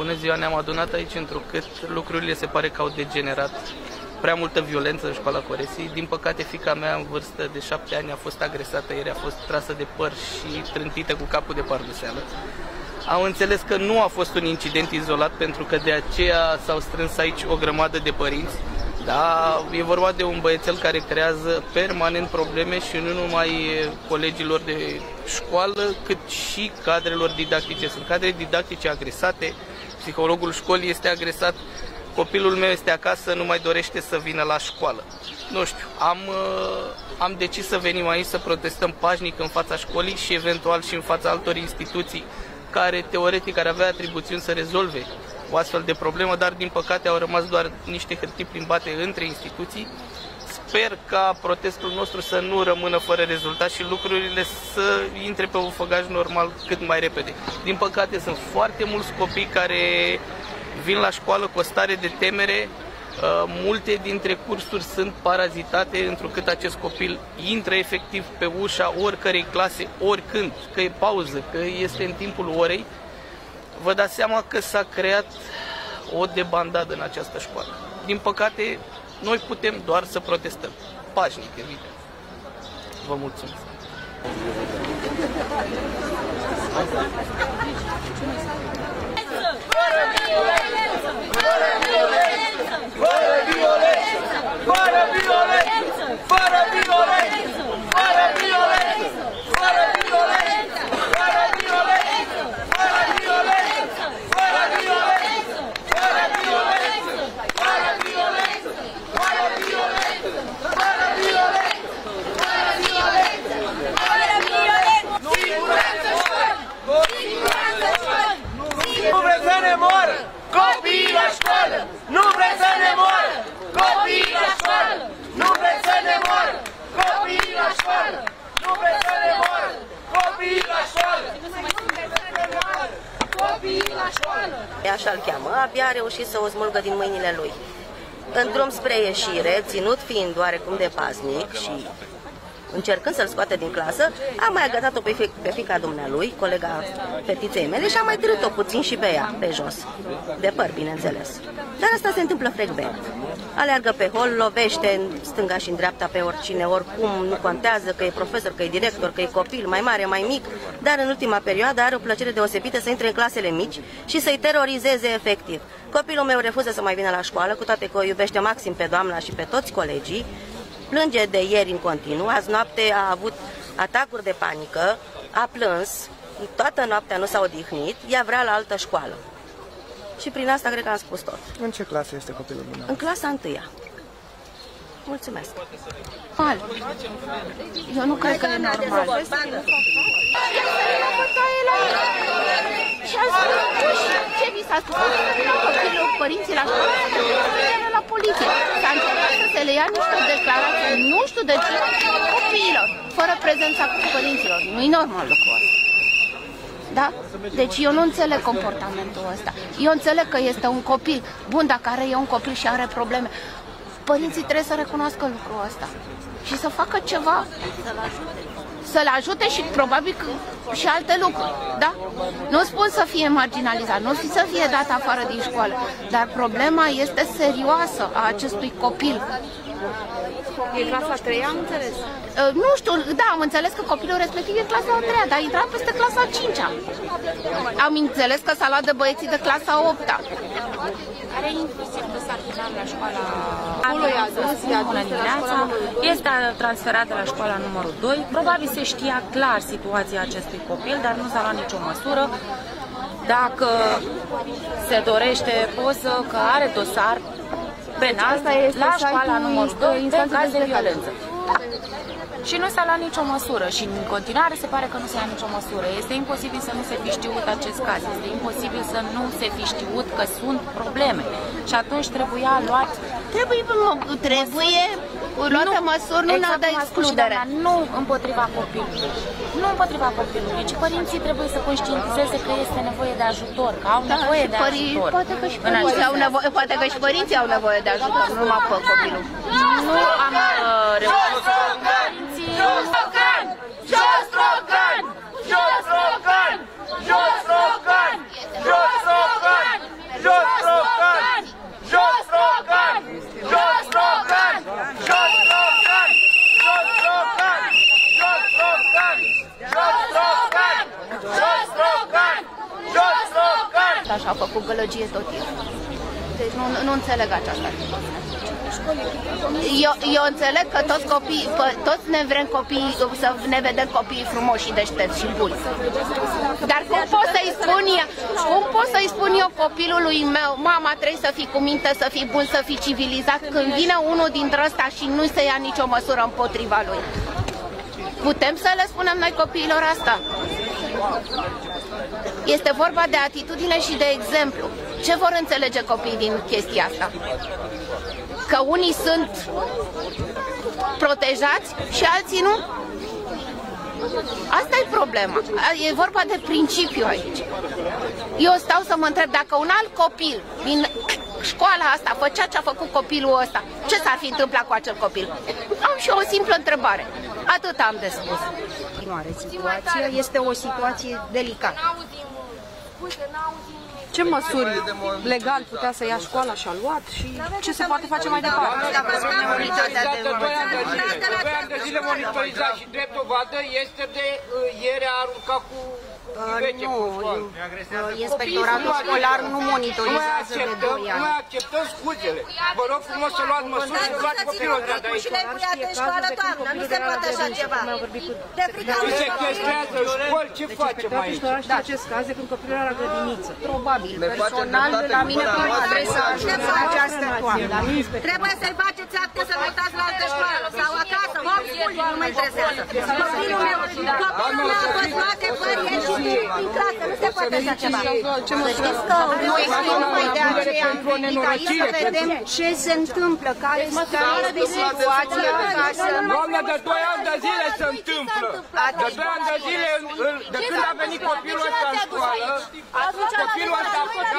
Bună ziua, ne-am adunat aici întrucât lucrurile se pare că au degenerat. Prea multă violență în școala Coresii. Din păcate, fica mea în vârstă de șapte ani a fost agresată ieri, a fost trasă de păr și trântită cu capul de parduseală. Am înțeles că nu a fost un incident izolat pentru că de aceea s-au strâns aici o grămadă de părinți. Da, e vorba de un băiețel care creează permanent probleme și nu numai colegilor de școală, cât și cadrelor didactice. Sunt cadre didactice agresate, psihologul școlii este agresat, copilul meu este acasă, nu mai dorește să vină la școală. Nu știu, am, am decis să venim aici să protestăm pașnic în fața școlii și eventual și în fața altor instituții care teoretic ar avea atribuțiuni să rezolve o astfel de problemă, dar din păcate au rămas doar niște hârtii plimbate între instituții. Sper ca protestul nostru să nu rămână fără rezultat și lucrurile să intre pe un făgaj normal cât mai repede. Din păcate sunt foarte mulți copii care vin la școală cu o stare de temere, Uh, multe dintre cursuri sunt parazitate, întrucât acest copil intră efectiv pe ușa oricărei clase, oricând, că e pauză, că este în timpul orei. Vă dați seama că s-a creat o debandadă în această școală. Din păcate, noi putem doar să protestăm. Pașnic, evident. Vă mulțumesc. Fără violență! Fără violență! Fără violență! Fără violență! Fără violență! Fără violență! La școală! Nu vreți să ne moară! Copiii la școală! Copiii la școală! Așa îl cheamă, abia a reușit să o smulgă din mâinile lui. În drum spre ieșire, ținut fiind oarecum de paznic și încercând să-l scoate din clasă, a mai agătat-o pe, fi- pe fica dumnealui, colega fetiței mele, și a mai târât-o puțin și pe ea, pe jos. De păr, bineînțeles. Dar asta se întâmplă frecvent. Aleargă pe hol, lovește în stânga și în dreapta pe oricine, oricum, nu contează că e profesor, că e director, că e copil, mai mare, mai mic, dar în ultima perioadă are o plăcere deosebită să intre în clasele mici și să-i terorizeze efectiv. Copilul meu refuză să mai vină la școală, cu toate că o iubește maxim pe doamna și pe toți colegii, plânge de ieri în continuu, azi noapte a avut atacuri de panică, a plâns, toată noaptea nu s-a odihnit, ea vrea la altă școală. Și prin asta cred că am spus tot. În ce clasă este copilul În dumneavoastră? clasa întâia. Mulțumesc. normal. Eu nu cred că e normal. Și azi, ce vi s-a spus? Copilul, părinții la școală să se la poliție. S-a încercat să se le ia niște declarații, nu știu de ce, copiilor, fără prezența părinților. Nu e normal lucrul ăsta. Da? Deci eu nu înțeleg comportamentul ăsta. Eu înțeleg că este un copil. Bun, dacă are e un copil și are probleme, părinții trebuie să recunoască lucrul ăsta și să facă ceva. Să-l ajute și probabil că și alte lucruri, da? Nu spun să fie marginalizat, nu să fie dat afară din școală, dar problema este serioasă a acestui copil. E clasa 3, am înțeles. Uh, Nu știu, da, am înțeles că copilul respectiv e clasa a treia, dar a intrat peste clasa a cincea. Am înțeles că s-a luat de băieții de clasa a opta. Are inclusiv dosar final la școala Acolo i-a dus, i-a bună dimineața, este transferat de la școala numărul 2. Probabil se știa clar situația acestui copil, dar nu s-a luat nicio măsură. Dacă se dorește, poză că are dosar penal Asta este la site-ul școala numărul 2 pe instanței caz de de violență. Da. Și nu s-a luat nicio măsură și în continuare se pare că nu se ia nicio măsură. Este imposibil să nu se fi știut acest caz, este imposibil să nu se fi știut că sunt probleme. Și atunci trebuia luat Trebuie, trebuie luate măsuri, nu exact de cum a spus și excludere. doamna, nu împotriva copilului. Nu împotriva copilului, ci părinții trebuie să conștientizeze că este nevoie de ajutor, că au nevoie de Da, pări- ajutor. Poate că și în părinții acest au sens. nevoie, poate că și părinții au nevoie de ajutor, nu numai pe copilul. Nu am uh, reușit Jos Rocan! Jos Rocan! Jos Rocan! Jos Rocan! Jos Rocan! Jos Rocan! Jos Rocan! Jos Rocan! Jos Rocan! Jos Rocan! Jos Rocan! Jos Rocan! Jos Rocan! Jos Rocan! Așa a făcut gălăgie tot timpul. Deci nu, nu înțeleg această. Eu, eu înțeleg că toți copii, că toți ne vrem copii, să ne vedem copiii frumoși și deștepți și buni. Dar cum pot să-i spun eu, cum pot să-i spun eu copilului meu, mama trebuie să fii cu minte, să fii bun, să fii civilizat, când vine unul dintre ăsta și nu se ia nicio măsură împotriva lui? Putem să le spunem noi copiilor asta? Este vorba de atitudine și de exemplu. Ce vor înțelege copiii din chestia asta? Că unii sunt protejați și alții nu? Asta e problema. E vorba de principiu aici. Eu stau să mă întreb dacă un alt copil din școala asta făcea ce a făcut copilul ăsta, ce s-ar fi întâmplat cu acel copil? Am și eu o simplă întrebare. Atât am de spus. continuare. Situația este o situație delicată. Ce măsuri legal putea să ia școala și-a luat și ce se poate face mai departe? Unitatea de Doi ani de zile, doi ani de zile monitorizat și drept dovadă este de uh, ieri a aruncat cu veche Nu, cu școală. uh, inspectoratul școlar nu Noi monitorizează de acceptăm, 2 ani. noi acceptăm scuzele. Vă rog frumos să luați măsuri și să luați copilul ăsta de aici. Și le pui în școală, doamnă, nu se poate așa ceva. De frică Nu se păstrează școli, ce facem aici? Da, acest caz de când copilul era la grădiniță. Probabil, personal, la mine pe adresa ajuns în această toamnă. Trebuie să-i faceți acte să mutați la altă școală sau acasă, homeschooling, nu mă interesează. Copilul meu, copilul meu a fost luat de părinți și din din clasă, nu se poate așa ceva. Să știți că noi tocmai de aceea am venit aici să vedem ce? se întâmplă, care este situația. ca să... Doamne, de 2 ani de zile se întâmplă. De 2 ani de zile, în- în- de când a venit copilul ăsta în școală, copilul ăsta a fost...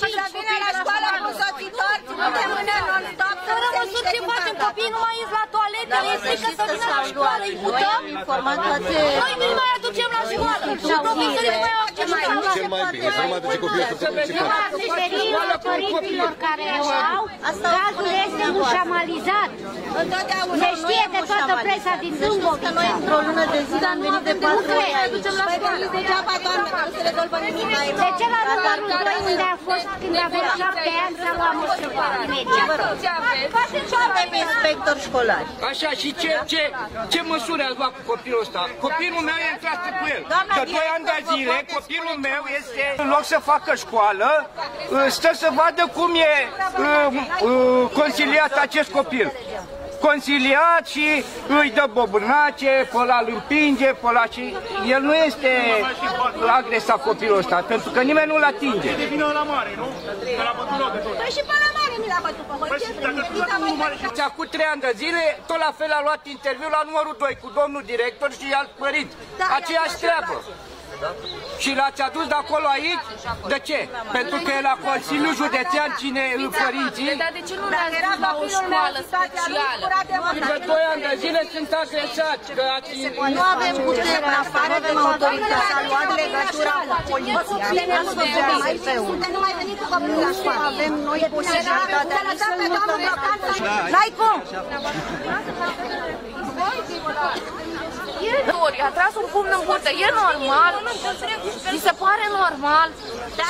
Și să vină la școală cu soțitor, ținut de mână non-stop, să nu se miște din facem? Copiii nu mai ies la toaletă, le frică să vină la școală, îi mutăm. Noi nu mai aducem la școală 我跟你 mai Cel mai bine, să nu mai duce copiii să principal. Meseria părinților care o au, gazul este ușamalizat. Se știe de toată presa din Dâmbovița. Noi într-o lună de zi am venit de patru ori aici. ducem la Păi școală. veniți degeaba, doamne, că nu se rezolvă nimic aici. De ce la numărul 2 unde a fost când avea șapte ani să luăm o școală imediat? Avem inspectori școlari. Așa, și ce, ce, ce măsuri ați luat cu copilul ăsta? Copilul meu e în clasă cu el. De 2 ani de zile, copilul meu este, în loc să facă școală, uh, stă să vadă cum e uh, uh, conciliat acest copil. Conciliat și îi dă bobânace, pe ăla îl împinge, pe ăla și el nu este agresat copilul ăsta, pentru că nimeni nu-l atinge. Păi și pe la mare mi l-a bătut pe voi. Ce vrei? Și acum trei ani de zile, tot la fel a luat interviu la numărul 2 cu domnul director și alți părinți. Aceeași treabă. Și l-ați adus de acolo aici? De ce? Pentru că e la Consiliul Județean cine părinții? Dar de ce nu l-ați dus la o școală specială? De 2 ani de zile sunt agresați. Că ați... Nu avem putere, afară avem autoritate. S-a luat legătura cu poliția. Am să mai pe unde nu mai venit cu copilul la școală. Avem noi posibilitatea să-l mutăm. N-ai cum! Ori, a tras un pumn în burtă. E normal? Mi se pare normal?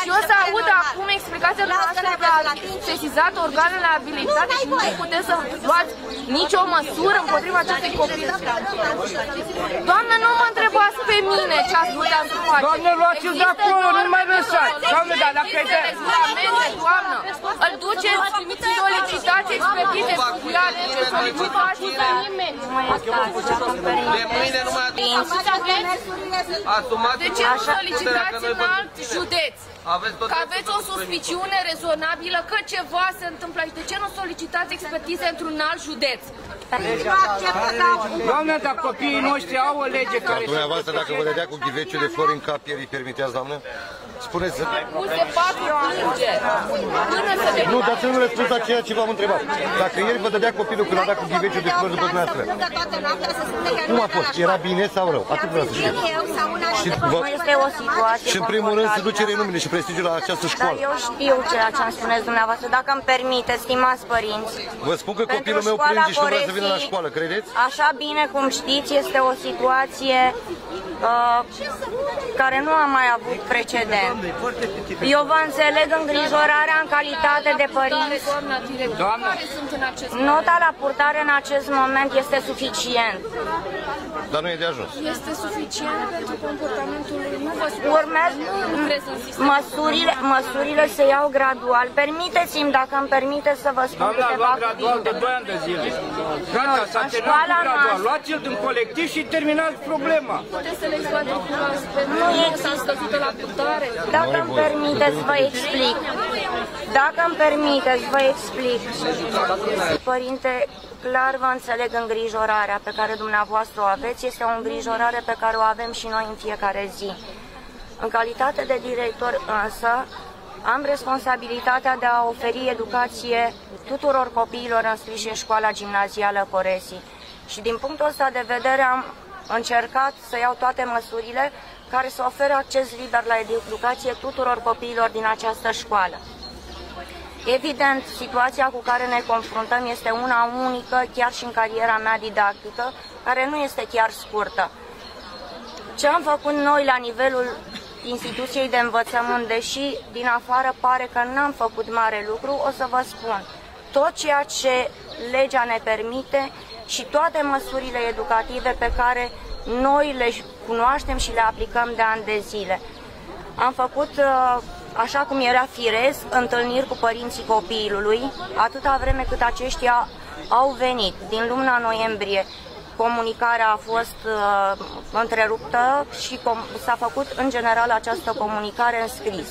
Și eu să aud acum explicația noastră că ați sesizat organele abilitate și nu puteți să luați nicio măsură împotriva acestui copil. Doamne, nu mă întrebați pe mine ce ați putea să faceți. Doamne, luați-l de acolo, nu mai lăsați. Doamne, dar dacă e de... Regulamente, doamnă, îl duceți, solicitați expertize speciale, solicitați pe nimeni. Nu mai este așa. De mâine nu mai asumați De ce nu solicitați în alt județ? Aveți tot Că aveți o suspiciune rezonabilă că ceva se întâmplă aici. De ce nu solicitați expertize într-un alt județ? Doamne, dar copiii noștri au o lege Dar care... dumneavoastră, dacă vă dădea cu ghiveciul de flori în cap, ieri îi permiteați, doamnă? Spuneți... Puse patru plângeri până să Nu, dar să nu răspuns la ceea ce v-am întrebat. Dacă ieri vă dădea copilul când a dat cu ghiveciul de flori după dumneavoastră, cum a fost? Era bine sau rău? Atât vreau să știu. eu sau una Și, vă, Nu este o situație și în primul rând se duce confortabilă. renumele și prestigiul la această Dar școală. eu știu ceea ce îmi spuneți dumneavoastră. Dacă îmi permite, stimați părinți, Vă spun că pentru copilul meu școala plânge și nu vrea să vină la Coreții, școală, credeți? Așa bine cum știți, este o situație uh, care nu a mai avut precedent. Eu vă înțeleg îngrijorarea în calitate de părinți. Doamna director, Doamna. care sunt în acest Nota la purtare în acest moment este suficient. Dar nu e de ajuns. Este suficient pentru comportamentul lui. Nu vă spun. Urmează Nu crezi în sistem. măsurile, măsurile se iau gradual. Permiteți-mi, dacă îmi permiteți să vă spun Doamna a câteva luat gradual de cuvinte. 2 ani de zile. Gata, s-a în terminat școala cu gradual. noastră- Luați-l din colectiv și terminați problema. Puteți să le scoate cu las pentru Nu că există. s-a scăzut la purtare. Dacă îmi permiteți, vă explic. Dacă îmi permiteți, vă explic. Părinte, clar vă înțeleg îngrijorarea pe care dumneavoastră o aveți. Este o îngrijorare pe care o avem și noi în fiecare zi. În calitate de director însă, am responsabilitatea de a oferi educație tuturor copiilor înscriși în școala gimnazială Coresi. Și din punctul ăsta de vedere am încercat să iau toate măsurile care să ofere acces liber la educație tuturor copiilor din această școală. Evident, situația cu care ne confruntăm este una unică, chiar și în cariera mea didactică, care nu este chiar scurtă. Ce am făcut noi la nivelul instituției de învățământ, deși din afară pare că n-am făcut mare lucru, o să vă spun. Tot ceea ce legea ne permite și toate măsurile educative pe care noi le cunoaștem și le aplicăm de ani de zile. Am făcut, uh, așa cum era firesc, întâlniri cu părinții copilului, atâta vreme cât aceștia au venit din luna noiembrie. Comunicarea a fost uh, întreruptă și com- s-a făcut în general această comunicare în scris.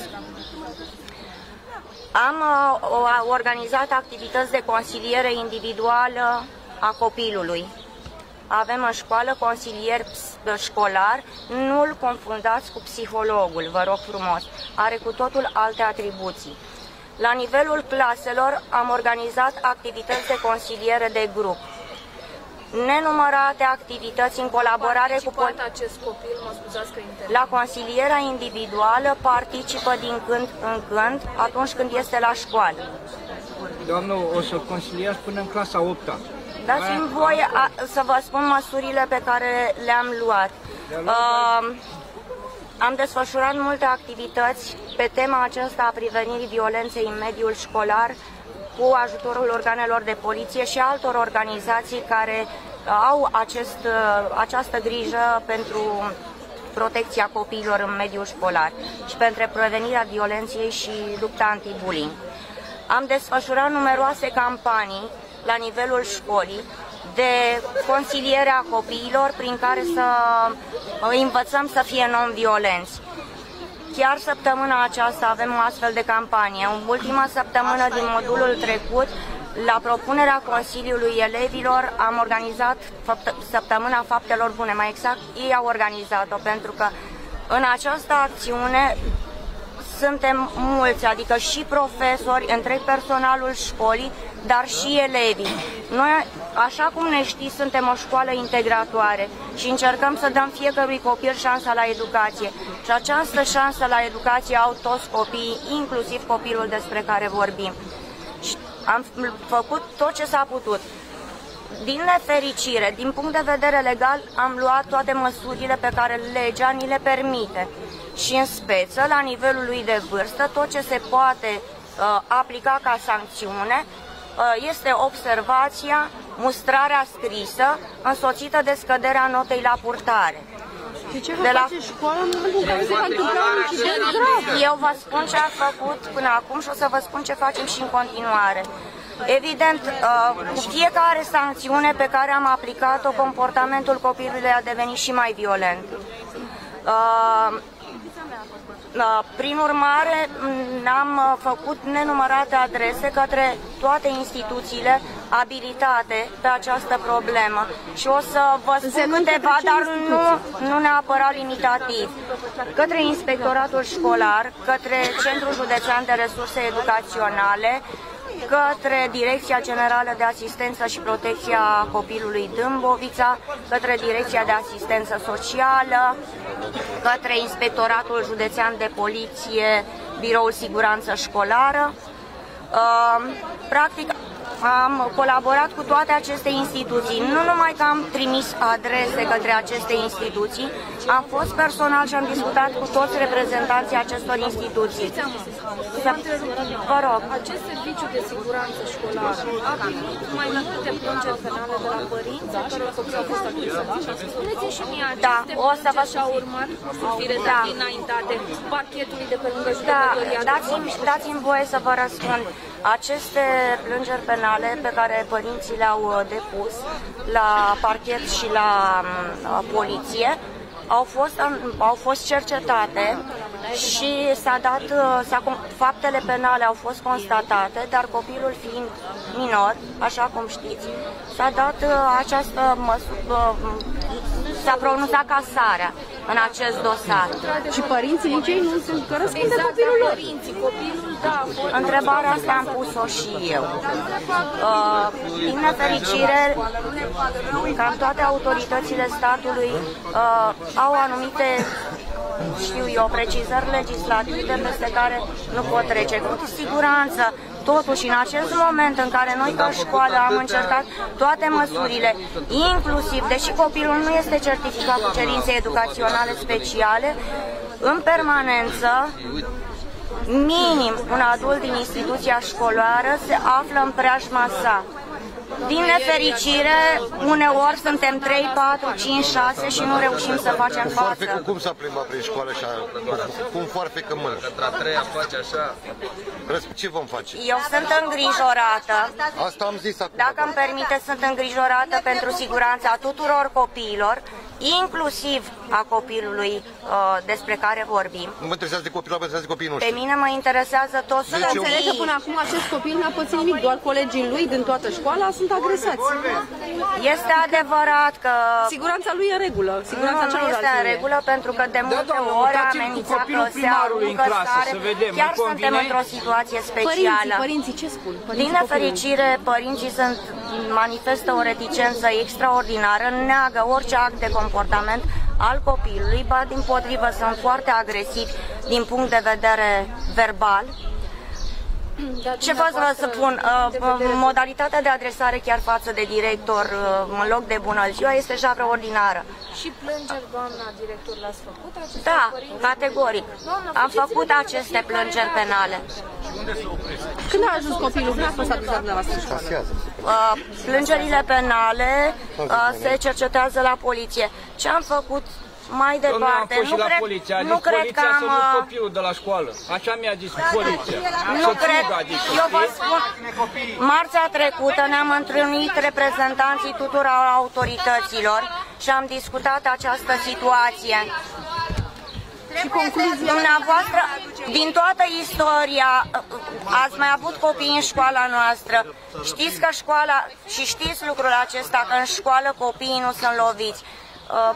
Am uh, o- organizat activități de consiliere individuală a copilului. Avem în școală consilier ps- școlar, nu-l confundați cu psihologul, vă rog frumos. Are cu totul alte atribuții. La nivelul claselor am organizat activități de consiliere de grup. Nenumărate activități în colaborare cu pol- Participat acest copil, mă scuzați că inter. la consilierea individuală participă din când în când atunci când este la școală. Doamnă, o să consiliați până în clasa 8 -a. Dați-mi voie a, să vă spun măsurile pe care le-am luat. Uh, am desfășurat multe activități pe tema aceasta a prevenirii violenței în mediul școlar cu ajutorul organelor de poliție și altor organizații care au acest, uh, această grijă pentru protecția copiilor în mediul școlar și pentru prevenirea violenței și lupta anti-bullying. Am desfășurat numeroase campanii la nivelul școlii de consiliere a copiilor prin care să îi învățăm să fie non-violenți. Chiar săptămâna aceasta avem o astfel de campanie. În ultima săptămână din modulul trecut, la propunerea Consiliului Elevilor, am organizat făpt- săptămâna faptelor bune. Mai exact, ei au organizat-o, pentru că în această acțiune suntem mulți, adică și profesori, întreg personalul școlii, dar și elevii. Noi, așa cum ne știți, suntem o școală integratoare și încercăm să dăm fiecărui copil șansa la educație. Și această șansă la educație au toți copiii, inclusiv copilul despre care vorbim. Și am făcut tot ce s-a putut. Din nefericire, din punct de vedere legal, am luat toate măsurile pe care legea ni le permite. Și în speță, la nivelul lui de vârstă, tot ce se poate uh, aplica ca sancțiune uh, este observația, mustrarea scrisă, însoțită de scăderea notei la purtare. De ce vă De la- face școala în momentul în care se va întâmpla un incident grav? Eu vă spun ce am făcut până acum și o să vă spun ce facem și în continuare. Evident, uh, cu fiecare sancțiune pe care am aplicat-o, comportamentul copilului a devenit și mai violent. Uh, uh, Prin urmare, m, am uh, făcut nenumărate adrese către toate instituțiile abilitate pe această problemă și o să vă spun Însemnând câteva, către ce dar nu, nu neapărat limitativ. Către Inspectoratul Școlar, către Centrul Județean de Resurse Educaționale, către Direcția Generală de Asistență și Protecție a Copilului Dâmbovița, către Direcția de Asistență Socială, către Inspectoratul Județean de Poliție, Biroul Siguranță Școlară. Uh, Practic, am colaborat cu toate aceste instituții. Nu numai că am trimis adrese către aceste instituții, am fost personal și am discutat cu toți reprezentanții acestor instituții. Vă rog. Acest serviciu de siguranță școlară a primit mai multe plângeri penale de la părinți care copii au fost agresați. Spuneți și mie Da, o să vă și-au urmat să fie Da. înaintate parchetului de pe lângă Da, judecătoria. dați-mi dați voie să vă răspund. Aceste plângeri penale pe care părinții le-au uh, depus la parchet și la um, poliție au fost, an- au fost cercetate și s-a dat, uh, s-a, con- faptele penale au fost constatate, dar copilul fiind minor, așa cum știți, s-a dat uh, această măsură, s-a pronunțat casarea în acest dosar. Și părinții nici ei nu sunt că răspunde Exact, copilul lor. părinții, copilul, da, a fost- Întrebarea asta am pus-o și eu. Uh, din nefericire, cam toate autoritățile statului uh, au anumite, știu eu, precizări legislative peste care nu pot trece. Cu siguranță, totuși, în acest moment în care noi ca școală am încercat toate măsurile, inclusiv, deși copilul nu este certificat cu cerințe educaționale speciale, în permanență, minim un adult din instituția școlară se află în preajma sa. Din nefericire, uneori suntem 3, 4, 5, 6 și nu reușim să facem Cu foarfecul față. cum s-a plimbat prin școală și a, cum foarfecă mână? Că a treia face așa. Răsp- Ce vom face? Eu sunt îngrijorată. Asta am zis acum. Dacă îmi permite, sunt îngrijorată pentru siguranța tuturor copiilor, inclusiv a copilului uh, despre care vorbim. Nu mă interesează de copilul, mă interesează de copiii Pe noștri. mine mă interesează toți Dar înțeleg că până acum acest copil n-a pățit nimic, doar colegii lui din toată școala sunt agresați. Este adevărat că... Siguranța lui e în regulă, siguranța nu, nu celorlalți este în nu e. regulă pentru că de multe doamnă, ori mutați-l cu amenința copilul că se primarului în aruncă clasă, stare. să vedem, Chiar îi suntem convine? într-o situație Părinții, specială. părinții ce spun? Din Părinții copilului. nefericire, părinții sunt, manifestă o reticență extraordinară, neagă orice act de comportament al copilului, ba din potrivă sunt foarte agresivi din punct de vedere verbal. Ce vă să spun, uh, modalitatea de adresare chiar față de director uh, în loc de bună ziua este extraordinară. Și plângeri, doamna director, l-ați făcut? aceste Da, părinți? categoric. Doamna, Am faceți-le făcut de aceste fiecare plângeri dată. penale. Când a ajuns copilul? Când a fost adus la dumneavoastră în școală? Uh, plângerile penale uh, se cercetează la poliție. Ce am făcut mai Domnule, am departe? fost și Nu la cred, poliție. A nu zis cred că poliția am... să duc uh, copilul de la școală. Așa mi-a zis poliția. Nu Să cred. fugă, adică. Eu vă știi? spun, marțea trecută ne-am întâlnit reprezentanții tuturor autorităților și am discutat această situație. Și concluzia? Dumneavoastră, din toată istoria, ați mai avut copii în școala noastră. Știți că școala, și știți lucrul acesta, că în școală copiii nu sunt loviți. Uh,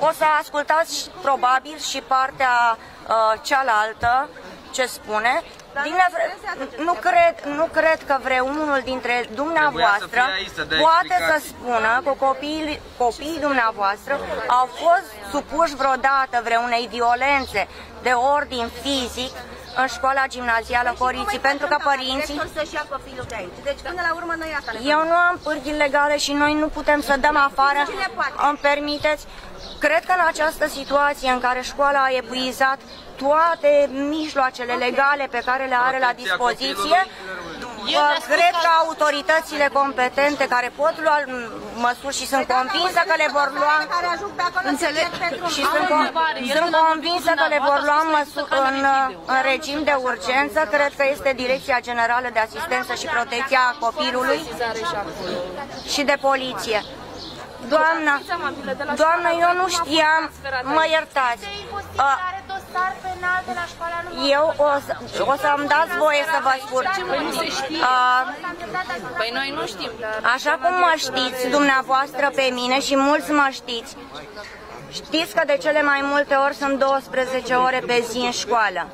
O să ascultați probabil și partea uh, cealaltă ce spune. Din nefre- nu, cred, nu cred că vreunul dintre dumneavoastră Trebuia să fie aici să dea poate să explicații. spună că copiii, copiii dumneavoastră au fost supuși vreodată vreunei violențe de ordin fizic în școala gimnazială Coriții, pentru că părinții... să-și ia copilul de aici. Deci, până la urmă, noi asta ne Eu nu am pârghii legale și noi nu putem să dăm afară. Cine poate? Îmi permiteți? Cred că în această situație în care școala a epuizat toate mijloacele legale pe care le are la dispoziție, Vă cred că autoritățile competente care pot lua măsuri și sunt convinsă că le vor lua Înțeleg. și sunt, con- sunt convinsă că le vor lua măsuri în, în regim de urgență. Cred că este Direcția Generală de Asistență și Protecția Copilului și de poliție. Doamna, doamnă, eu nu știam, mă iertați. A, Are dosar penal de la școala numărul eu o, să, o să-mi dați voie să vă spun. A, Păi noi nu știm, dar... Așa cum mă știți dumneavoastră pe mine și mulți mă știți, Știți că de cele mai multe ori sunt 12 ore pe zi în școală.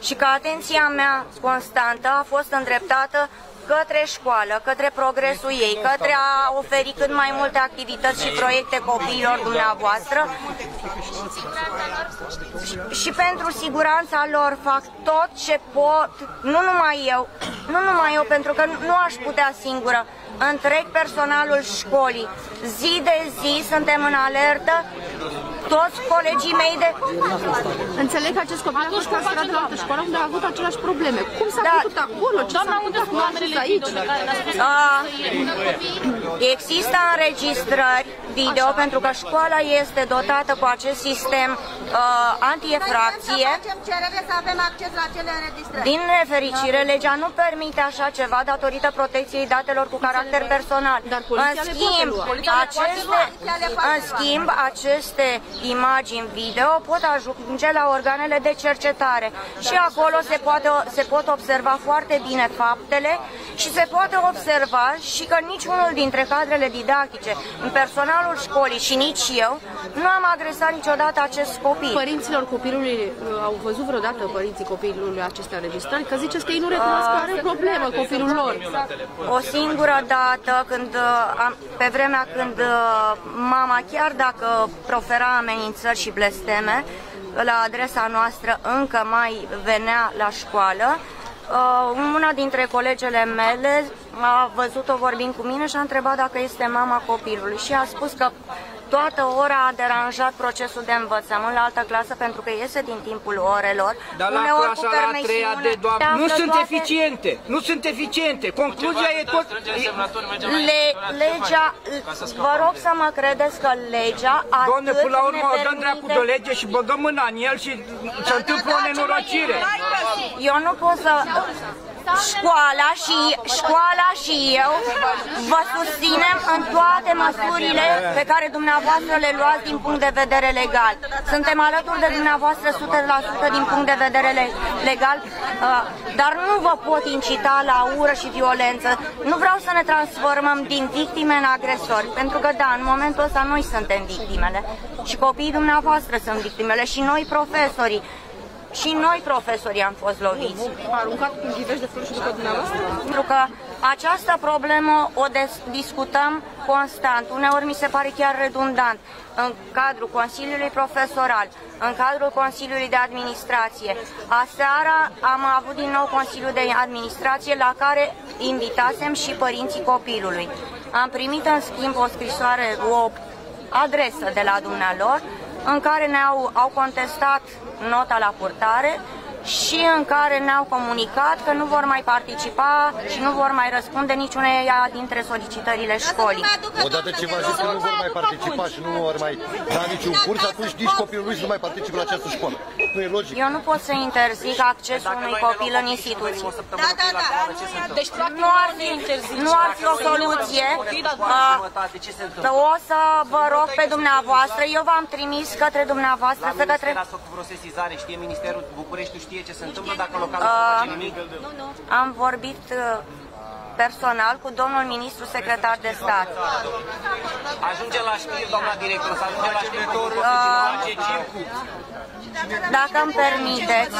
Și că atenția mea constantă a fost îndreptată către școală, către progresul ei, către a oferi cât mai multe activități și proiecte copiilor dumneavoastră. Și pentru siguranța lor fac tot ce pot, nu numai eu, nu numai eu, pentru că nu aș putea singură, întreg personalul școlii. Zi de zi suntem în alertă, toți colegii mei de... Înțeleg că acest copil a fost transferat de la altă școală unde a avut aceleași probleme. Cum s-a Da. făcut acolo? Ce s-a întâmplat cu astăzi aici? A, există înregistrări video pentru că școala este dotată cu acest sistem uh, antiefracție. Facem cerere să avem acces la cele înregistrări. Din nefericire, legea nu permite așa ceva datorită protecției datelor cu caracter personal. Dar poliția în le schimb, poate lua. Poliția le poate aceste, lua. în schimb, aceste imagini video pot ajunge la organele de cercetare și acolo se, poate, se pot observa foarte bine faptele și se poate observa și că niciunul dintre cadrele didactice, în personalul școlii și nici eu, nu am agresat niciodată acest copil. Părinților copilului uh, au văzut vreodată părinții copilului aceste înregistrări? Că ziceți că ei nu recunosc că are o problemă copilul lor. O singură dată, când, uh, am, pe vremea când uh, mama, chiar dacă profera amenințări și blesteme, la adresa noastră încă mai venea la școală, uh, una dintre colegele mele a văzut-o vorbind cu mine și a întrebat dacă este mama copilului și a spus că toată ora a deranjat procesul de învățământ la altă clasă pentru că iese din timpul orelor. Dar la uneori cu clasa la a permisiune, treia de doamnă se nu află sunt toate- eficiente, nu sunt eficiente. Concluzia e tot... Le, legea, vă rog să mă credeți că legea atât Doamne, până la urmă ne o dăm dracu permite- de lege și băgăm mâna în el și se întâmplă o nenorocire. Eu nu pot să... Școala și, școala și eu vă susținem în toate măsurile pe care dumneavoastră le luați din punct de vedere legal. Suntem alături de dumneavoastră 100% din punct de vedere le- legal, uh, dar nu vă pot incita la ură și violență. Nu vreau să ne transformăm din victime în agresori, pentru că da, în momentul ăsta noi suntem victimele și copiii dumneavoastră sunt victimele și noi profesorii. Și noi profesorii am fost loviți. A aruncat un ghiveș de flori și după dumneavoastră? Pentru că această problemă o des- discutăm constant, uneori mi se pare chiar redundant, în cadrul Consiliului Profesoral, în cadrul Consiliului de Administrație. Aseara am avut din nou Consiliul de Administrație la care invitasem și părinții copilului. Am primit în schimb o scrisoare, o adresă de la dumnealor în care ne-au au contestat nota la purtare și în care ne-au comunicat că nu vor mai participa și nu vor mai răspunde niciuneia dintre solicitările școlii. Odată ce v-a zis că nu vor mai participa și nu vor mai da niciun curs, atunci nici copilul lui să nu mai participe la această școală. Nu e logic. Eu nu pot să interzic accesul unui copil în instituție. Da, da, da. Deci, practic, Nu ar fi, nu ar fi o soluție. Uh, O să vă rog pe dumneavoastră, eu v-am trimis către dumneavoastră, să către... a făcut vreo sesizare, știe Ministerul București, știe ce se întâmplă dacă localul Uh, nu face nimic. Am vorbit uh, personal cu domnul ministru secretar de stat. Ajunge la știri, doamna director, să ajunge la știri cu Uh, face circu. Dacă îmi permiteți,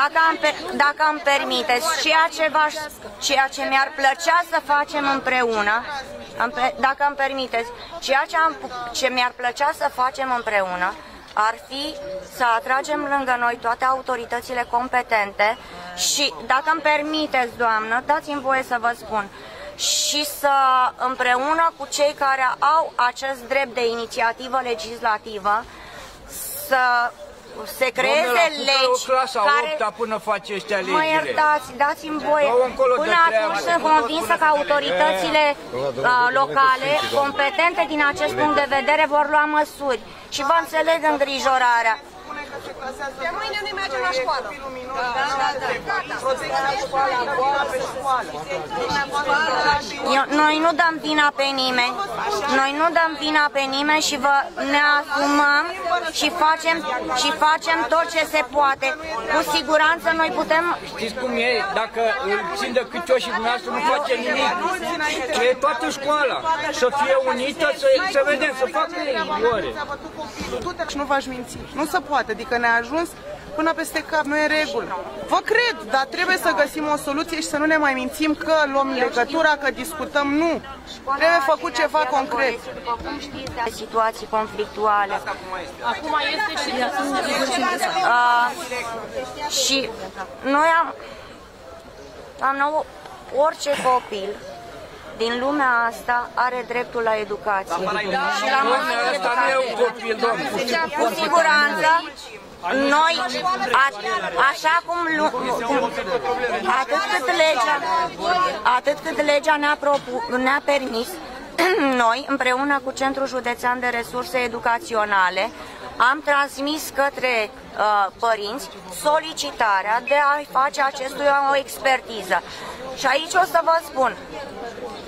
dacă îmi, pe- dacă îmi permiteți, ceea ce, v-aș, ceea ce mi-ar plăcea să facem împreună, îmi pe- dacă îmi permiteți, ceea ce, am, ce mi-ar plăcea să facem împreună ar fi să atragem lângă noi toate autoritățile competente și, dacă îmi permiteți, doamnă, dați-mi voie să vă spun, și să împreună cu cei care au acest drept de inițiativă legislativă să se creeze Domnule, apucă legi o clasă a care... 8 până face ăștia Mă legile. iertați, dați-mi voie. Dau încolo de Până treabă. atunci sunt convinsă că autoritățile uh, locale, competente din acest punct de vedere, vor lua măsuri. Și vă înțeleg îngrijorarea. De mâine nu mergem la școală. Eu, noi nu dăm vina pe nimeni. Noi nu dăm vina pe nimeni și vă, ne asumăm și facem, și facem tot ce se poate. Cu siguranță noi putem... Știți cum e? Dacă îl țin de câte și dumneavoastră nu face nimic. E toată școala. Să fie unită, să, să vedem, să facă ore. Și nu v-aș minți. Nu se poate, adică ne-a ajuns până peste cap, nu e regulă. Vă cred, dar trebuie să găsim o soluție și să nu ne mai mințim că luăm legătura, că discutăm, nu. Trebuie făcut ceva concret. Situații conflictuale. Acum este și Uh, și noi am, am nou, orice copil din lumea asta are dreptul la educație. Și la Doamne, ăsta nu e un copil, doamne. cu siguranță, noi, a, așa cum, lu- cum atât cât legea, atât cât legea ne-a, propu- ne-a permis, noi, împreună cu Centrul Județean de Resurse Educaționale, am transmis către uh, părinți solicitarea de a face acestuia o expertiză. Și aici o să vă spun,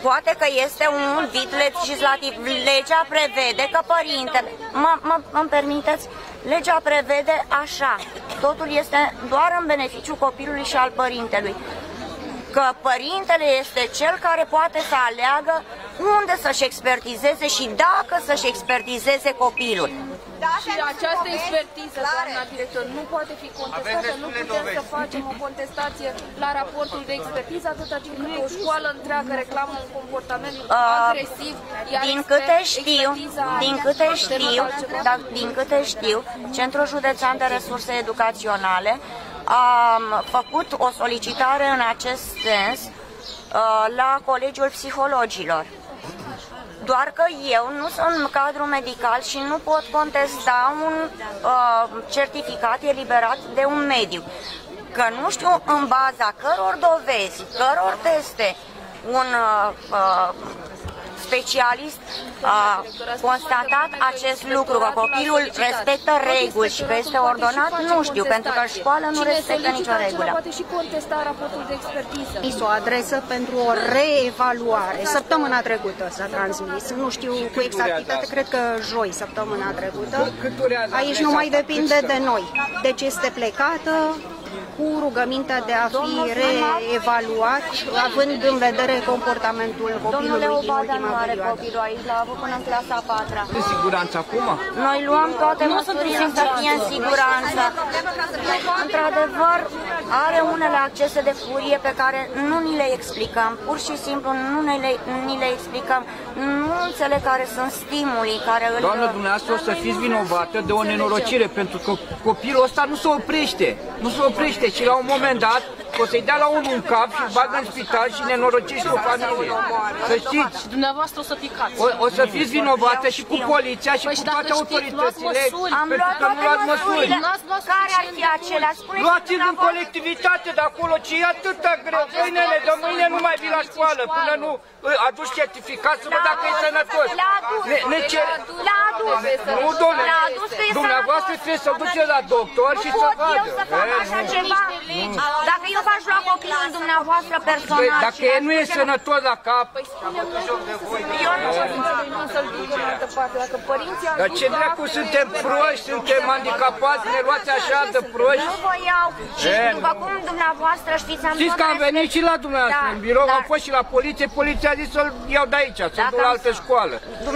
poate că este un vid legislativ. Legea prevede că părintele, mă, mă, îmi permiteți, legea prevede așa, totul este doar în beneficiu copilului și al părintelui că părintele este cel care poate să aleagă unde să-și expertizeze și dacă să-și expertizeze copilul. Și această expertiză, doamna director, nu poate fi contestată, nu putem să facem o contestație la raportul de expertiză atâta timp cât o școală întreagă reclamă un comportament Uh, agresiv, iar din exper- câte știu, expertiza din aia câte este știu, altceva. da, din câte știu, Centrul Județean de Resurse Educaționale a făcut o solicitare în acest sens uh, la Colegiul Psihologilor. Doar că eu nu sunt cadru medical și nu pot contesta un uh, certificat eliberat de un mediu. Că nu știu în baza căror dovezi, căror teste un uh, uh, specialist a constatat acest lucru, că copilul respectă reguli și că este ordonat, nu știu, pentru că școala nu Cine respectă solicită nicio acela regulă. poate și contesta raportul de expertiză. Trimis o adresă pentru o reevaluare. Săptămâna trecută s-a transmis, nu știu cu exactitate, cred că joi săptămâna trecută. Aici nu mai depinde de noi. Deci este plecată cu rugămintea de a fi reevaluat, având în vedere comportamentul Domnule copilului din Obada nu ultima are perioadă. copilul aici, l-a avut până în clasa a patra. În siguranță acum? Noi luăm toate Nu măsurile sunt să fie în siguranță. Într-adevăr, are unele accese de furie pe care nu ni le explicăm, pur și simplu nu ne le, ni le explicăm. Nu înțeleg care sunt stimulii care îl... Doamnă, dumneavoastră o să fiți vinovată de o nenorocire, pentru că copilul ăsta nu se oprește. Nu se oprește și la un moment dat o să-i dea la unul un cap și îl bagă în spital și nenorocește o familie. Să știți, Și dumneavoastră o să picați. o, o să fiți vinovată și cu poliția și Păi cu și dacă toate știți, autoritățile, luați măsuri. Am pentru luat că nu toate luați măsuri. măsurile. Care ar fi acelea? Spuneți Luați-l în colectivitate de acolo, ce e atâta greu. Păi nene, de mâine nu mai vii la școală până nu î, aduci certificat să văd dacă e sănătos. L-a adus. Ne, ne cer... L-a adus. Nu, domnule, L-a adus că e dumneavoastră sănătos. trebuie să duceți la doctor și Nu să pot vadă. eu să fac E, așa nu. ceva. Dacă eu v-aș lua copilul dumneavoastră Păi, personal dacă și el nu e sănătos la cap, eu nu Nu să-l ducă în altă parte. Dacă părinții dar ce ajută dracu altfel, suntem proști, suntem handicapați, ne luați așa de proști? Nu vă iau. Și E, după cum dumneavoastră știți, am Știți tot că am venit și la dumneavoastră Da, în birou, da. am fost și la poliție, poliția a zis să-l iau de aici, să-l duc la altă școală.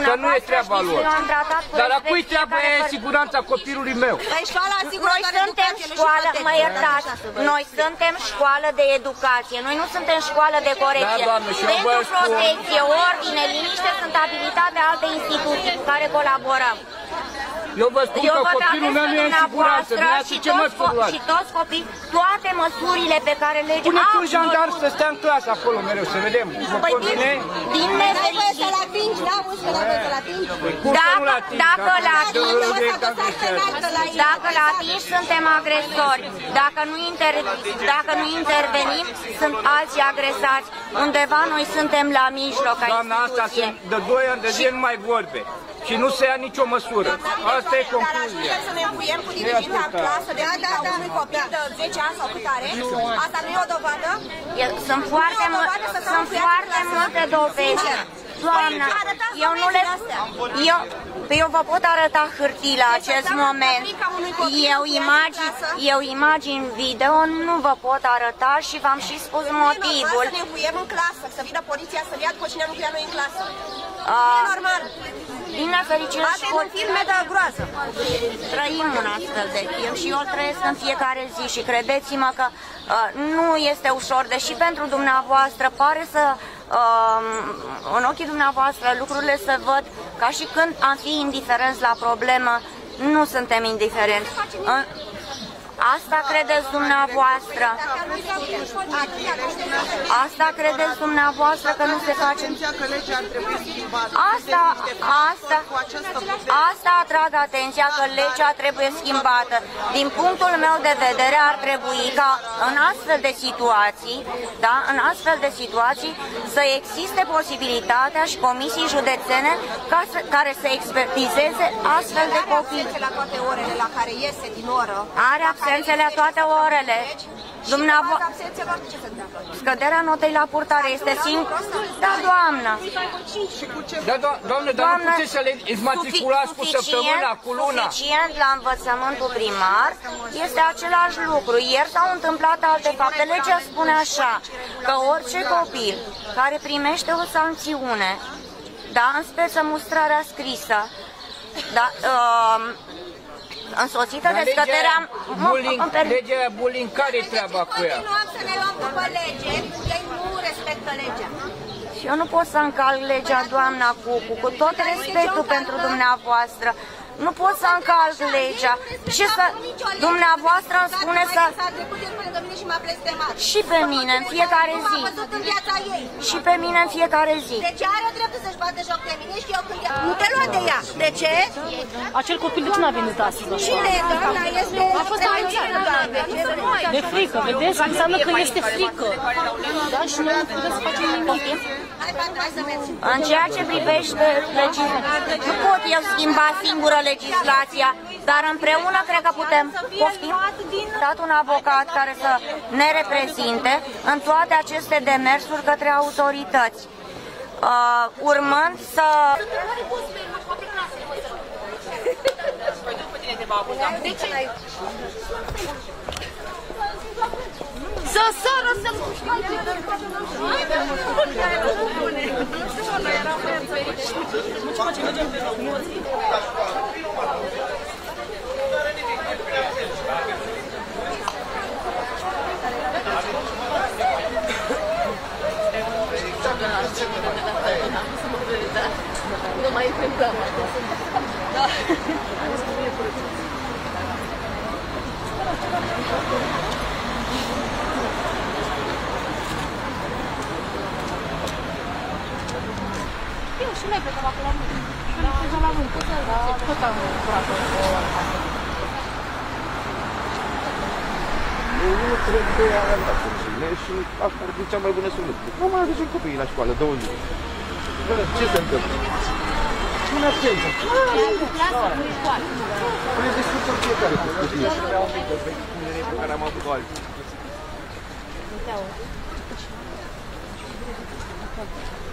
Că nu e treaba știți, lor. eu am tratat cu Dar a respect cui treaba fiecare e păr- siguranța copilului meu? Păi școala asigură Noi doar suntem educație, nu și școală, protecție. mă iertați, noi suntem școală de educație, noi nu suntem școală de corecție. Da, doamnă, și eu vă Pentru spun- protecție, ordine, liniște sunt abilitate alte instituții cu care colaborăm. Eu vă spun Eu că vă copilul meu nu e în siguranță, dumneavoastră nu și ce toți, măsuri co- luați. și toți copii, toate măsurile pe care legea... Puneți un Absolut. jandar să stea în clasă acolo mereu, să vedem. Vă Păi din, convine? din N-ai voie nefericire. să-l atingi, da? Auzi că n-ai voie să-l atingi? Cum să nu-l Dacă, ating? dacă Acum la de- atingi, de- Ăsta de- dosar penal, că l-ai dacă la atingi, suntem agresori. Dacă nu, inter, dacă nu intervenim, sunt alții agresați. Undeva noi suntem la mijloc a Doamna asta instituției. sunt de 2 ani de zile nu mai vorbe. Și nu se ia nicio măsură. Asta e concluzia. să ne încuiem cu diriginta în clasă de da, da, unui copil de 10 ani sau cât are? Asta nu e o dovadă? E- Sunt foarte, Nu e o mu- dovadă să se sunt încuia foarte în clasă? multe dovezi. Doamna, Arătați eu nu le... dovezile Eu, eu vă pot arăta hârtii la acest înseamnă că moment. frica unui copil Eu încuiat în imagini, clasă? eu imagini video nu vă pot arăta și v-am și spus Nu e normal motivul. să ne încuiem în clasă, să vină poliția să-l ia după cine am încuiat noi în clasă. A, Nu e normal. Din nefericire Asta e școli... un filme de groază. Trăim un astfel de film și eu îl trăiesc în fiecare zi și credeți-mă că uh, nu este ușor, deși pentru dumneavoastră pare să uh, în ochii dumneavoastră lucrurile se văd ca și când am fi indiferenți la problemă, nu suntem indiferenți. Uh, Asta credeți dumneavoastră. Asta credeți dumneavoastră că nu se face. că legea ar trebui schimbată. Asta, asta, asta atrag atenția că legea trebuie schimbată. Din punctul meu de vedere ar trebui ca în astfel de situații, da, în astfel de situații să existe posibilitatea și comisii județene ca să, care să expertizeze astfel de copii. la toate orele la care iese din oră. Are absențe la toate orele. Dumneavoastră, absențelor ce se întâmplă? scăderea notei la purtare este singur. Da, doamnă. Da, do- doamne, dar nu puteți să le matriculați cu săptămâna, cu luna. Suficient la învățământul primar este același lucru. Ieri s-au întâmplat alte fapte. Legea spune așa, că orice copil care primește o sancțiune, da, în speță mustrarea scrisă, da, um, însoțită Dar de legea scăderea... Mă, bullying, îmi permit- legea bullying, care e treaba cu ea? Continuăm să ne luăm după lege, ei nu respectă legea. Și eu nu pot să încalc legea, doamna Cucu, cu tot respectul pentru dumneavoastră. Nu pot să încalc legea. Ce să... Dumneavoastră îmi spune să... S-a trecut el pe lângă mine și m-a blestemat. Și pe mine, în fiecare Nu m-a zi. văzut în viața ei. Și pe mine în fiecare zi. Deci are dreptul să-și bată joc de mine și eu când ea... Nu te lua de ea. De ce? Acel copil de ce n-a venit astăzi la școală? Cine, doamna, este... A fost aici. De frică, vedeți? Înseamnă că este frică. Da, și noi nu putem să facem nimic. Hai, fata, hai să mergem. În ceea ce privește legislația, nu pot eu schimba singură legislația, dar împreună cred că putem poftim dat un avocat care să ne reprezinte în toate aceste demersuri către autorități. Uh, urmând să... De ce n-ai... Să sară să nu Nu mai întâmplăm. Da. Eu și noi plecăm acolo la muncă. La, la muncă. Da, tot am curat Nu trebuie arătat funcțiile și asta ar fi cea mai bună soluție. Nu mai aducem copiii la școală, două zile. Bă, Ce se întâmplă? Pune absență. Păi discutăm fiecare cu copii. Și mi-au un pic de punere pe care am avut-o alții.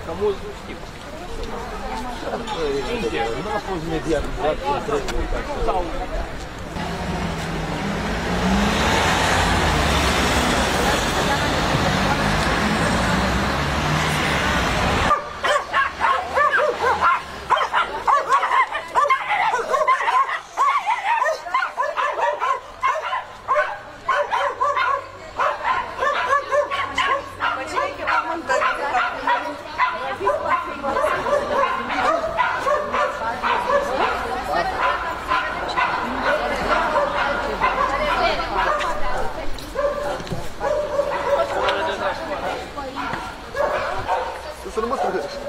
Că mulți nu știu. Sincer, nu a fost mediatizat întreg. Sau Să それもそれです。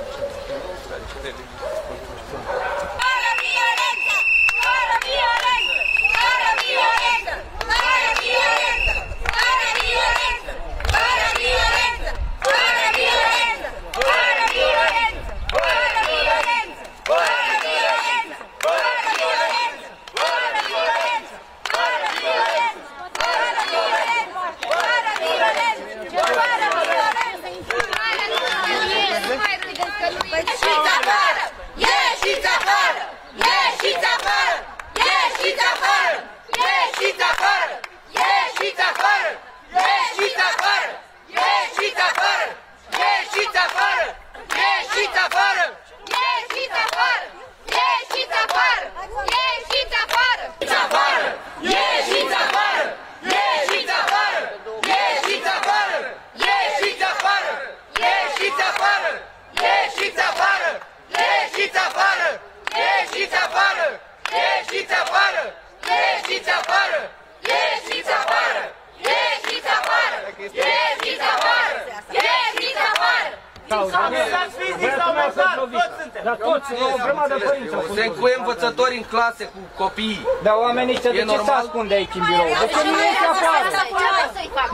Fizic sau mental, toți suntem. Dar toți, o grămadă de părinți au fost. Sunt cu învățători în clase cu copii. Dar oamenii ăștia de E ce se normal? ascunde aici în birou? De ce nu iese afară?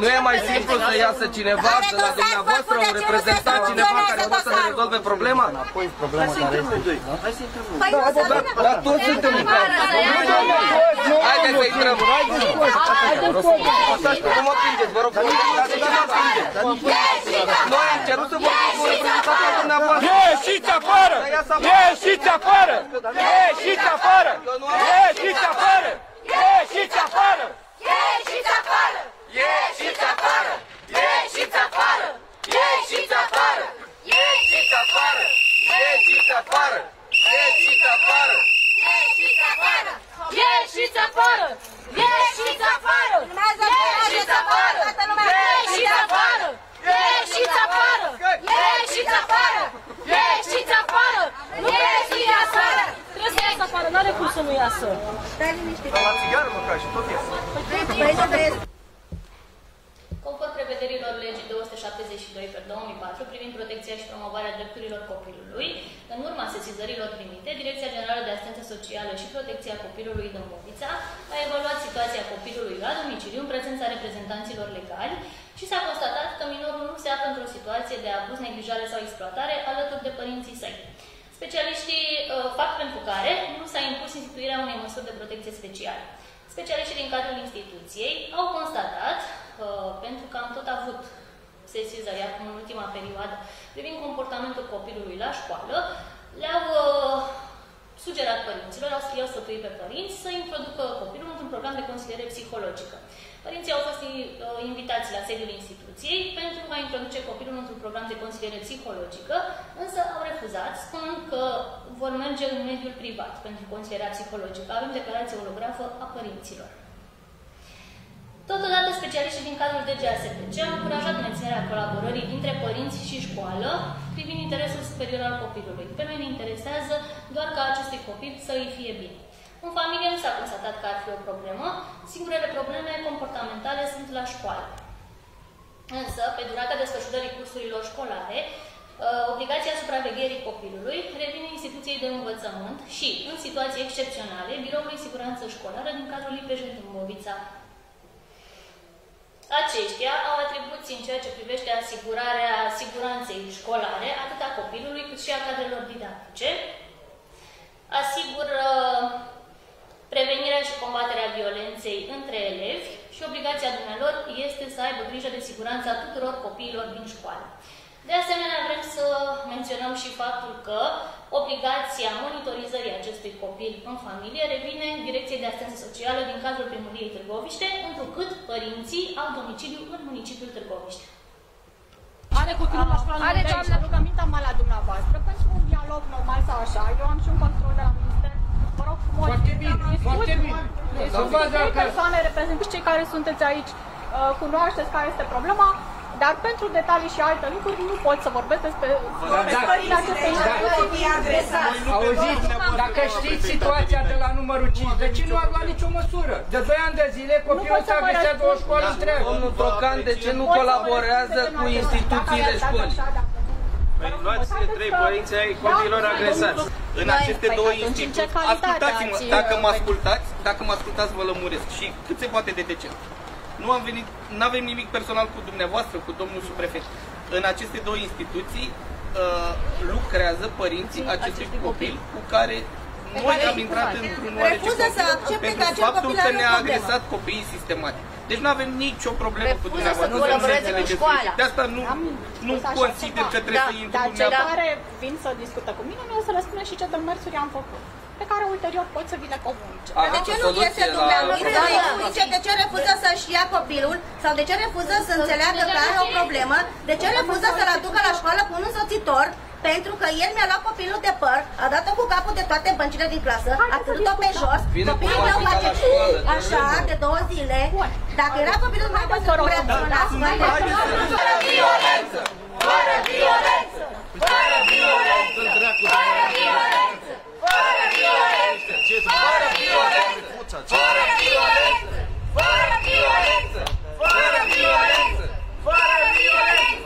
Nu e mai simplu să iasă cineva, să la dumneavoastră un reprezentant, cineva care poate să ne rezolve problema? Apoi problema care este. Păi Da, da, da, dar toți suntem în cauză. Haideți să intrăm. Nu mă prindeți, vă rog. Noi am cerut să vorbim cu reprezentantul dumneavoastră. Ieșiți afară! Ieșiți afară! Ieșiți afară! Ieșiți afară! Ieșiți afară! Ieșiți afară! Ieșiți afară! Ieșiți afară! Ieșiți afară! Ieșiți afară! Ieșiți afară! Ieșiți afară! Ieșiți afară! Ieșiți afară! Ieșiți afară! Ieșiți afară! Ieșiți afară! Ieșiți afară! Ieșiți afară! Ieșiți afară! Nu ieșiți afară! Trebuie să iasă afară, n-are cum să nu iasă. Stai liniștit. Dar la țigară măcar și tot ies. Păi nu vrei Conform prevederilor legii 272 pe 2004 privind protecția și promovarea drepturilor copilului, în urma sesizărilor primite, Direcția Generală de Asistență Socială și Protecția Copilului Dâmbovița a evaluat situația copilului la domiciliu în prezența reprezentanților legali și s-a constatat că minorul nu se află într-o situație de abuz, neglijare sau exploatare alături de părinții săi. Specialiștii uh, fac pentru care nu s-a impus instituirea unei măsuri de protecție speciale. Specialiștii din cadrul instituției au constatat, uh, pentru că am tot avut sesizări acum în ultima perioadă, privind comportamentul copilului la școală, le-au uh, sugerat părinților, au i-au sfătuit pe părinți să introducă copilul într-un program de consiliere psihologică. Părinții au fost uh, invitați la sediul instituției pentru a introduce copilul într-un program de consiliere psihologică, însă au refuzat, spunând că vor merge în mediul privat pentru consilierea psihologică. Avem declarație holografă a părinților. Totodată, specialiștii din cadrul DGASPC au încurajat menținerea colaborării dintre părinți și școală privind interesul superior al copilului. Pe noi ne interesează doar ca acestui copil să îi fie bine. În familie nu s-a constatat că ar fi o problemă, singurele probleme comportamentale sunt la școală. Însă, pe durata desfășurării cursurilor școlare, uh, obligația supravegherii copilului revine instituției de învățământ și, în situații excepționale, Biroului Siguranță Școlară din cadrul IPJ Dâmbovița. Aceștia au atribuții în ceea ce privește asigurarea siguranței școlare, atât a copilului cât și a cadrelor didactice, asigură prevenirea și combaterea violenței între elevi și obligația dumnealor este să aibă grijă de siguranța tuturor copiilor din școală. De asemenea, vrem să menționăm și faptul că obligația monitorizării acestui copil în familie revine Direcției de Asistență Socială din cadrul Primăriei Târgoviște, întrucât părinții au domiciliu în municipiul Târgoviște. Are copilul la școală Are, doamnă. rugămintea mea la dumneavoastră pentru un dialog normal sau așa. Eu am și un control de la minister. Vă rog frumos. Foarte bine, foarte bine. Să vadă Trei acasă. persoane reprezentați cei care sunteți aici. uh, Cunoașteți care este problema. Dar pentru detalii și alte lucruri nu pot să vorbesc despre despre stările acestei instituții. Auziți, dacă știți situația de la numărul 5, de ce nu a luat nicio măsură? De 2 ani de zile copilul ăsta agresează o școală întreagă. Domnul Trocan, de ce nu colaborează cu instituțiile școlii? Păi luați trei părinți ai copiilor agresați. În aceste două instituții, ascultați-mă, dacă mă ascultați, dacă mă ascultați, vă lămuresc și cât se poate de decent. Nu am venit, nu avem nimic personal cu dumneavoastră, cu domnul subprefect. În aceste două instituții uh, lucrează părinții acestui copil cu care noi am intrat într-un oarece refuză să accepte pentru că acel faptul copil că are o ne-a problemă. agresat copiii sistematic. Deci nu avem nicio problemă cu Refuză dumneavoastră. să Nu colaboreze cu înțelegeți. școala. De asta nu, nu spus așa consider ceva. că trebuie Da, să intru Dar cei dumneavoastră. care vin să discută cu mine, mi-o să le spune și ce demersuri am făcut pe care ulterior pot să vi le comunice. Dar de ce nu iese dumneavoastră să explice de ce refuză să-și ia copilul sau de ce refuză să înțeleagă că are o problemă, de ce refuză să-l aducă la școală cu un însoțitor, pentru că el mi-a luat copilul de păr, a dat-o cu capul de toate băncile din clasă, a târât-o pe jos, copilul meu face așa de două zile. Dacă era copilul meu, mai să reacționați. Fără violență! Fără violență! Fără violență! Fără violență! Fără violență! Fără violență! Fără violență! Fără violență! Fără violență! Fără violență!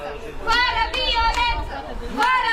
Fără violență! Fără